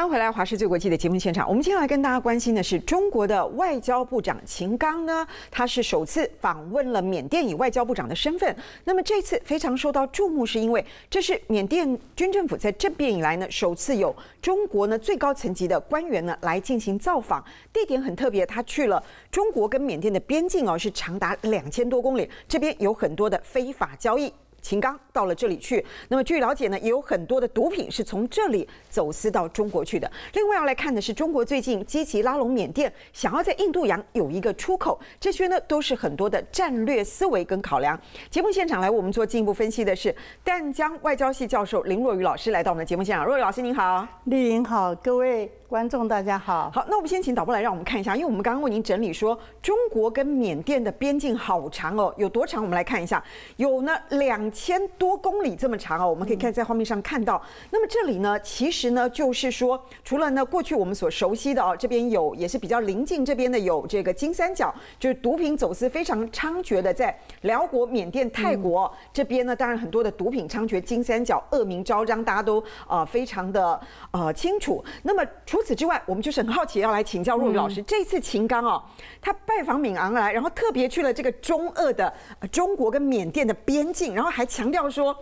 欢迎回来，《华视最国际》的节目现场。我们接下来跟大家关心的是，中国的外交部长秦刚呢，他是首次访问了缅甸以外交部长的身份。那么这次非常受到注目，是因为这是缅甸军政府在政变以来呢，首次有中国呢最高层级的官员呢来进行造访。地点很特别，他去了中国跟缅甸的边境哦，是长达两千多公里，这边有很多的非法交易。秦刚到了这里去，那么据了解呢，也有很多的毒品是从这里走私到中国去的。另外要来看的是，中国最近积极拉拢缅甸，想要在印度洋有一个出口，这些呢都是很多的战略思维跟考量。节目现场来，我们做进一步分析的是淡江外交系教授林若愚老师来到我们的节目现场。若愚老师您好，丽颖好，各位。观众大家好，好，那我们先请导播来让我们看一下，因为我们刚刚为您整理说，中国跟缅甸的边境好长哦，有多长？我们来看一下，有呢两千多公里这么长哦，我们可以看在画面上看到。那么这里呢，其实呢就是说，除了呢过去我们所熟悉的哦，这边有也是比较临近这边的有这个金三角，就是毒品走私非常猖獗的，在辽国、缅甸、泰国这边呢，当然很多的毒品猖獗，金三角恶名昭彰，大家都呃非常的呃清楚。那么除除此之外，我们就是很好奇，要来请教若雨老师。这次秦刚哦，他拜访闽昂来，然后特别去了这个中俄的中国跟缅甸的边境，然后还强调说，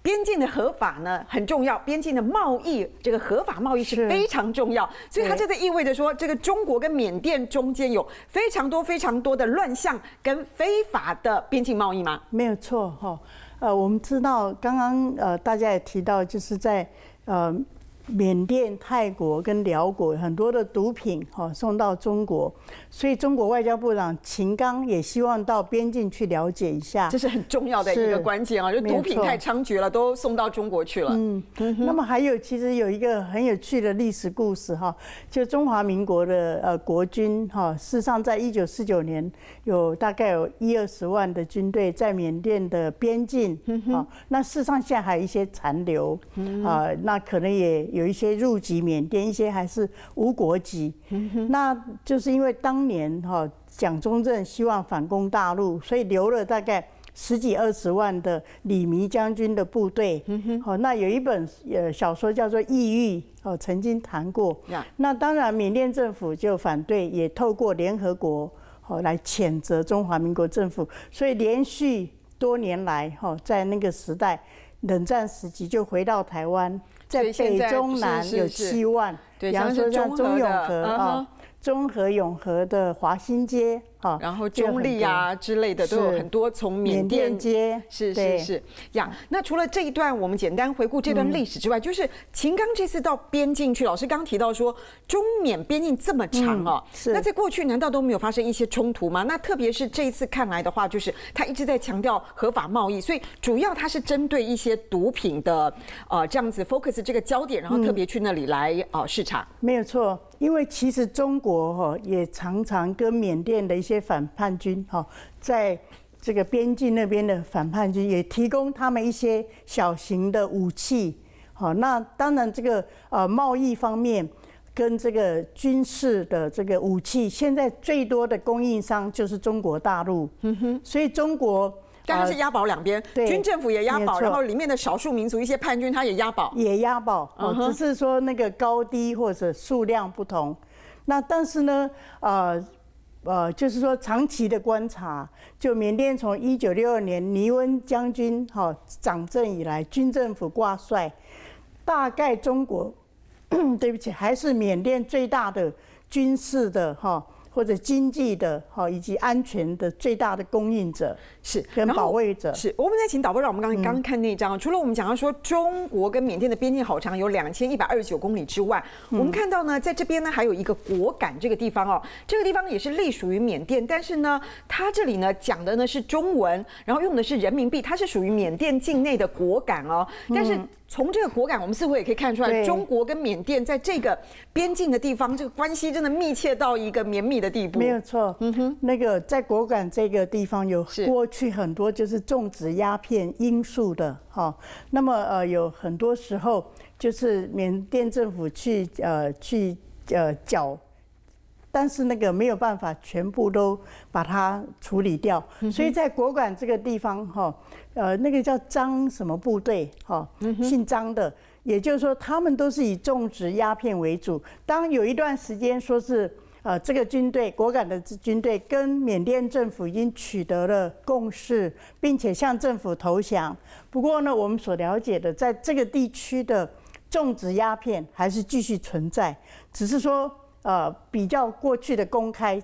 边境的合法呢很重要，边境的贸易这个合法贸易是非常重要。所以他这在意味着说，这个中国跟缅甸中间有非常多非常多的乱象跟非法的边境贸易吗？没有错哈。呃，我们知道刚刚呃大家也提到，就是在呃。缅甸、泰国跟辽国很多的毒品哈送到中国，所以中国外交部长秦刚也希望到边境去了解一下，这是很重要的一个关键啊！就毒品太猖獗了，都送到中国去了。嗯，那么还有其实有一个很有趣的历史故事哈，就中华民国的呃国军哈，事实上在一九四九年有大概有一二十万的军队在缅甸的边境啊，那事实上现在还有一些残留啊，那可能也。有一些入籍缅甸，一些还是无国籍。那就是因为当年哈蒋中正希望反攻大陆，所以留了大概十几二十万的李弥将军的部队。好，那有一本呃小说叫做《异域》，哦，曾经谈过。那当然缅甸政府就反对，也透过联合国哦来谴责中华民国政府。所以连续多年来哈在那个时代冷战时期就回到台湾。在北中南有七万，比方说像中永和啊，中和永和的华新街。然后中立啊之类的都有很多从缅甸街是是是呀。那除了这一段，我们简单回顾这段历史之外，就是秦刚这次到边境去，老师刚提到说中缅边境这么长哦，那在过去难道都没有发生一些冲突吗？那特别是这一次看来的话，就是他一直在强调合法贸易，所以主要他是针对一些毒品的呃这样子 focus 这个焦点，然后特别去那里来啊视察。没有错，因为其实中国哈也常常跟缅甸的一些。反叛军哈，在这个边境那边的反叛军也提供他们一些小型的武器，好，那当然这个呃贸易方面跟这个军事的这个武器，现在最多的供应商就是中国大陆，嗯哼，所以中国当然是押宝两边，军政府也押宝，然后里面的少数民族一些叛军他也押宝，也押宝，哦，只是说那个高低或者数量不同，那但是呢，呃。呃，就是说长期的观察，就缅甸从一九六二年尼温将军哈掌政以来，军政府挂帅，大概中国，对不起，还是缅甸最大的军事的哈。或者经济的哈，以及安全的最大的供应者是跟保卫者是。我们再请导播，让我们刚刚刚看那张，除了我们讲到说中国跟缅甸的边境好长，有两千一百二十九公里之外，我们看到呢，在这边呢还有一个果敢这个地方哦，这个地方也是隶属于缅甸，但是呢，它这里呢讲的呢是中文，然后用的是人民币，它是属于缅甸境内的果敢哦，但是。从这个果敢，我们似乎也可以看出来，中国跟缅甸在这个边境的地方，这个关系真的密切到一个绵密的地步。没有错，嗯哼，那个在果敢这个地方有过去很多就是种植鸦片罂粟的哈，那么呃有很多时候就是缅甸政府去呃去呃缴。但是那个没有办法全部都把它处理掉，所以在国馆这个地方哈，呃，那个叫张什么部队哈，姓张的也就是说，他们都是以种植鸦片为主。当有一段时间说是，呃，这个军队果敢的军队跟缅甸政府已经取得了共识，并且向政府投降。不过呢，我们所了解的，在这个地区的种植鸦片还是继续存在，只是说，呃，比较过去的公开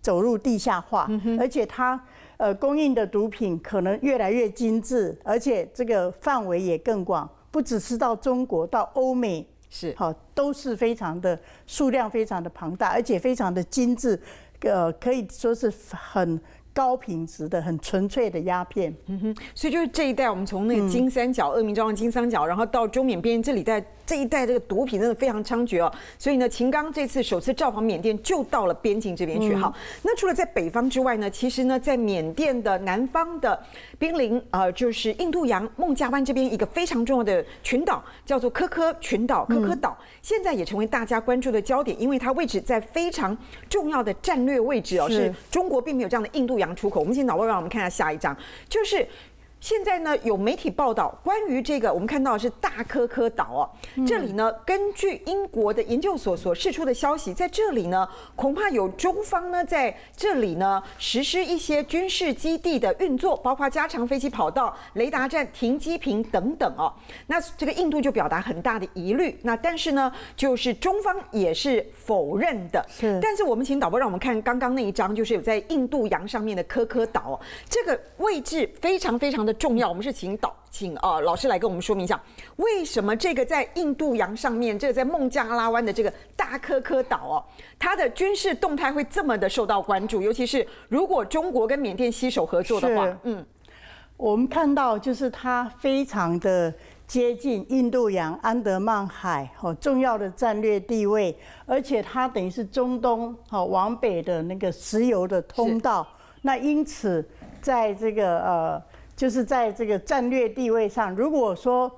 走入地下化，而且它呃供应的毒品可能越来越精致，而且这个范围也更广。不只是到中国，到欧美是好，都是非常的数量非常的庞大，而且非常的精致，呃，可以说是很。高品质的、很纯粹的鸦片，嗯哼，所以就是这一代，我们从那个金三角、恶名昭彰金三角，然后到中缅边这里带这一带，这个毒品真的非常猖獗哦。所以呢，秦刚这次首次造访缅甸，就到了边境这边去。好，那除了在北方之外呢，其实呢，在缅甸的南方的濒临呃，就是印度洋孟加湾这边一个非常重要的群岛，叫做科科群岛，科科岛现在也成为大家关注的焦点，因为它位置在非常重要的战略位置哦，是中国并没有这样的印度洋。出口，我们先导播让我们看一下下一张，就是。现在呢，有媒体报道关于这个，我们看到是大科科岛哦。这里呢，根据英国的研究所所释出的消息，在这里呢，恐怕有中方呢在这里呢实施一些军事基地的运作，包括加长飞机跑道、雷达站、停机坪等等哦。那这个印度就表达很大的疑虑。那但是呢，就是中方也是否认的。是。但是我们请导播让我们看刚刚那一张，就是有在印度洋上面的科科岛，这个位置非常非常的。重要，我们是请导，请啊老师来跟我们说明一下，为什么这个在印度洋上面，这个在孟加拉湾的这个大科科岛哦，它的军事动态会这么的受到关注，尤其是如果中国跟缅甸携手合作的话，嗯，我们看到就是它非常的接近印度洋、安德曼海哦，重要的战略地位，而且它等于是中东哦往北的那个石油的通道，那因此在这个呃。就是在这个战略地位上，如果说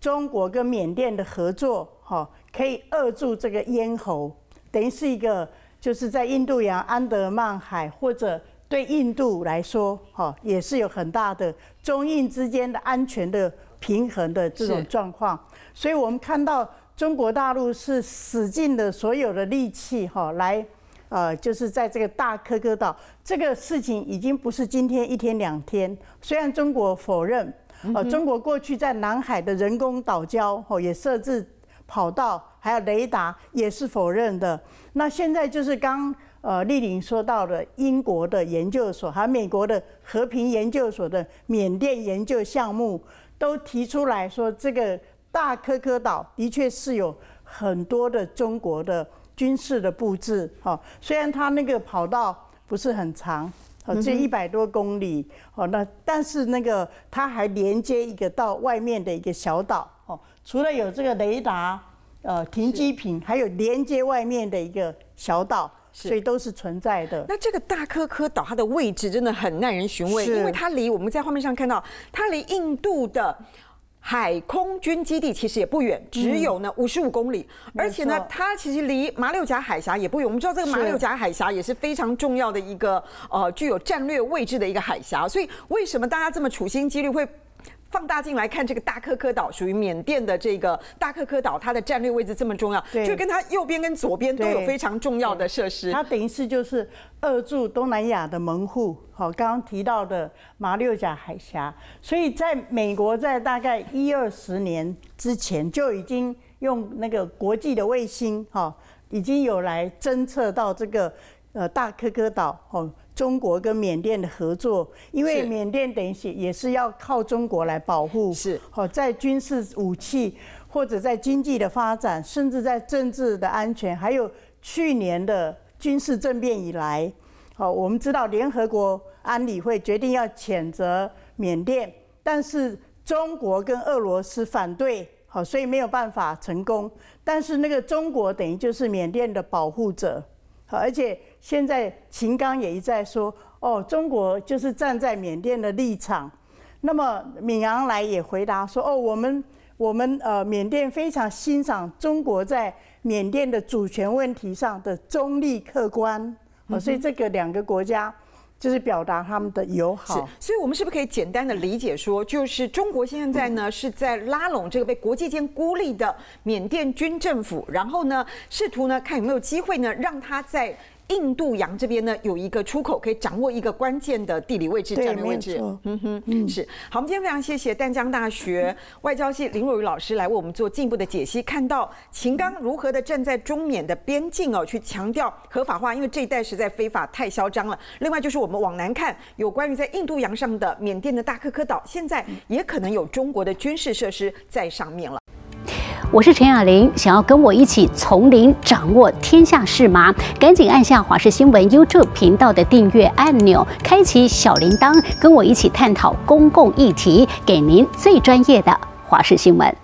中国跟缅甸的合作，哈，可以扼住这个咽喉，等于是一个就是在印度洋、安德曼海或者对印度来说，哈，也是有很大的中印之间的安全的平衡的这种状况。所以我们看到中国大陆是使尽了所有的力气，哈，来。呃，就是在这个大科科岛，这个事情已经不是今天一天两天。虽然中国否认，呃，中国过去在南海的人工岛礁哦也设置跑道，还有雷达也是否认的。那现在就是刚呃丽玲说到的英国的研究所，还有美国的和平研究所的缅甸研究项目，都提出来说，这个大科科岛的确是有很多的中国的。军事的布置，哈，虽然它那个跑道不是很长，哦，只一百多公里，哦，那但是那个它还连接一个到外面的一个小岛，哦，除了有这个雷达，呃，停机坪，还有连接外面的一个小岛，所以都是存在的。那这个大科科岛它的位置真的很耐人寻味，因为它离我们在画面上看到，它离印度的。海空军基地其实也不远，只有呢五十五公里，而且呢，它其实离马六甲海峡也不远。我们知道这个马六甲海峡也是非常重要的一个呃具有战略位置的一个海峡，所以为什么大家这么处心积虑会？放大镜来看这个大科科岛，属于缅甸的这个大科科岛，它的战略位置这么重要，就跟它右边跟左边都有非常重要的设施。它等于是就是扼住东南亚的门户。好，刚刚提到的马六甲海峡，所以在美国在大概一二十年之前就已经用那个国际的卫星，哈，已经有来侦测到这个呃大科科岛，哦。中国跟缅甸的合作，因为缅甸等于是也是要靠中国来保护，是哦在军事武器或者在经济的发展，甚至在政治的安全，还有去年的军事政变以来，哦我们知道联合国安理会决定要谴责缅甸，但是中国跟俄罗斯反对，好所以没有办法成功。但是那个中国等于就是缅甸的保护者。好，而且现在秦刚也一再说，哦，中国就是站在缅甸的立场。那么敏昂莱也回答说，哦，我们我们呃缅甸非常欣赏中国在缅甸的主权问题上的中立客观。哦，所以这个两个国家就是表达他们的友好。，所以我们是不是可以简单的理解说，就是中国现在呢是在拉拢这个被国际间孤立的缅甸军政府，然后呢试图呢看有没有机会呢让他在。印度洋这边呢有一个出口，可以掌握一个关键的地理位置、对战略位置。嗯哼，是好。我们今天非常谢谢淡江大学 外交系林若愚老师来为我们做进一步的解析，看到秦刚如何的站在中缅的边境哦，去强调合法化，因为这一带实在非法太嚣张了。另外就是我们往南看，有关于在印度洋上的缅甸的大科科岛，现在也可能有中国的军事设施在上面了。我是陈雅玲，想要跟我一起从零掌握天下事吗？赶紧按下华视新闻 YouTube 频道的订阅按钮，开启小铃铛，跟我一起探讨公共议题，给您最专业的华视新闻。